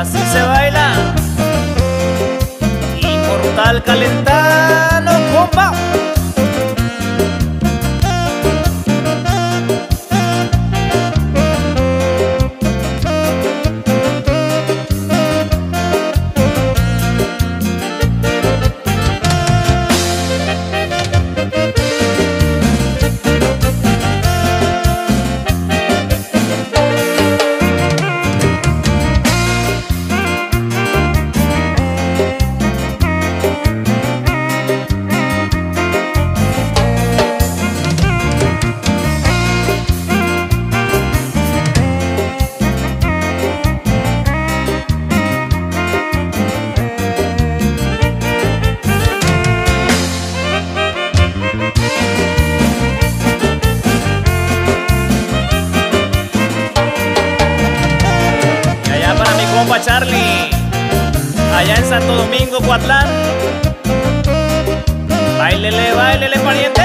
así se baila. Inmortal calentano, Charlie, allá en Santo Domingo, Coatlán. Bailele, bailele, pariente.